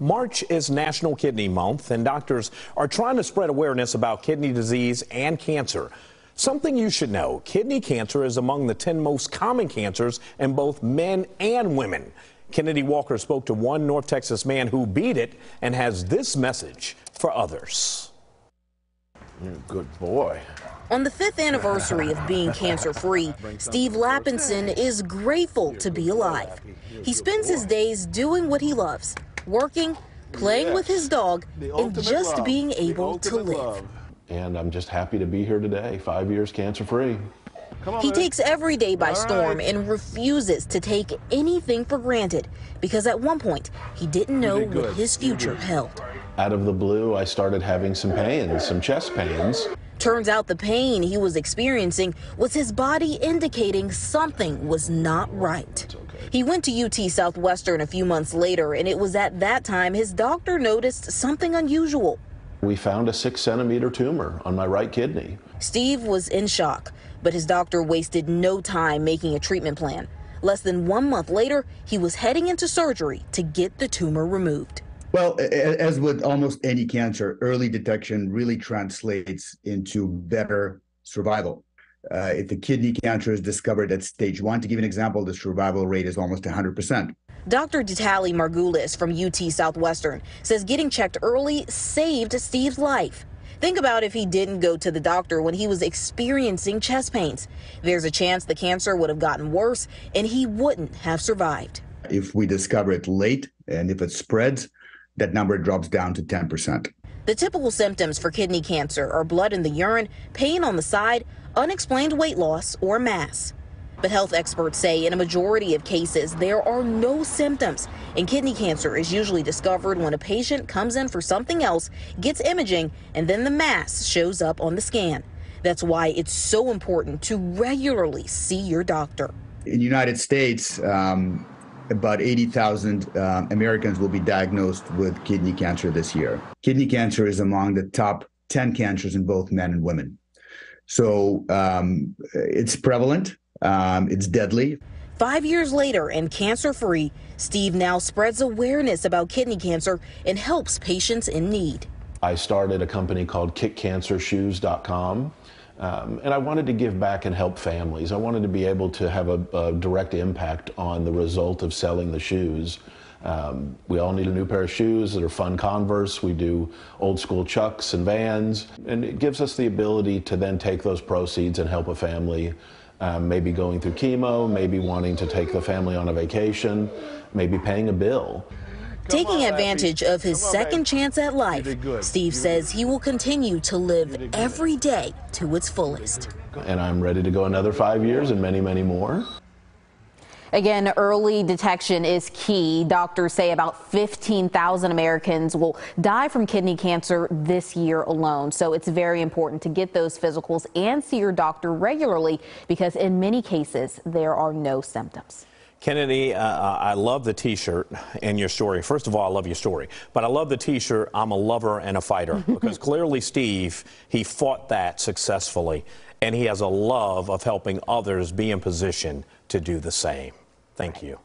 March is National Kidney Month, and doctors are trying to spread awareness about kidney disease and cancer. Something you should know kidney cancer is among the 10 most common cancers in both men and women. Kennedy Walker spoke to one North Texas man who beat it and has this message for others. Good boy. On the fifth anniversary of being cancer free, Steve Lappinson is grateful to be alive. He spends his days doing what he loves working, playing with his dog, and just being able to live. And I'm just happy to be here today, five years cancer free. He takes every day by storm and refuses to take anything for granted because at one point he didn't know what his future held. Out of the blue, I started having some pains, some chest pains. Turns out the pain he was experiencing was his body indicating something was not right. He went to UT Southwestern a few months later, and it was at that time his doctor noticed something unusual. We found a six centimeter tumor on my right kidney. Steve was in shock, but his doctor wasted no time making a treatment plan. Less than one month later, he was heading into surgery to get the tumor removed. Well, as with almost any cancer, early detection really translates into better survival. Uh, if the kidney cancer is discovered at stage one, to give an example, the survival rate is almost 100%. Dr. Vitaly Margulis from UT Southwestern says getting checked early saved Steve's life. Think about if he didn't go to the doctor when he was experiencing chest pains. There's a chance the cancer would have gotten worse and he wouldn't have survived. If we discover it late and if it spreads, that number drops down to 10%. The typical symptoms for kidney cancer are blood in the urine, pain on the side, unexplained weight loss, or mass. But health experts say in a majority of cases, there are no symptoms, and kidney cancer is usually discovered when a patient comes in for something else, gets imaging, and then the mass shows up on the scan. That's why it's so important to regularly see your doctor. In the United States, um, about 80,000 uh, Americans will be diagnosed with kidney cancer this year. Kidney cancer is among the top 10 cancers in both men and women. So um, it's prevalent, um, it's deadly. Five years later and cancer free, Steve now spreads awareness about kidney cancer and helps patients in need. I started a company called kickcancershoes.com. Um, and I wanted to give back and help families. I wanted to be able to have a, a direct impact on the result of selling the shoes. Um, we all need a new pair of shoes that are fun Converse. We do old school Chucks and Vans. And it gives us the ability to then take those proceeds and help a family, um, maybe going through chemo, maybe wanting to take the family on a vacation, maybe paying a bill. Taking advantage of his second chance at life, Steve says he will continue to live every day to its fullest. And I'm ready to go another five years and many, many more. Again, early detection is key. Doctors say about 15,000 Americans will die from kidney cancer this year alone. So it's very important to get those physicals and see your doctor regularly because in many cases there are no symptoms. Kennedy, uh, uh, I love the T-shirt and your story. First of all, I love your story, but I love the T-shirt. I'm a lover and a fighter because clearly, Steve, he fought that successfully, and he has a love of helping others be in position to do the same. Thank you.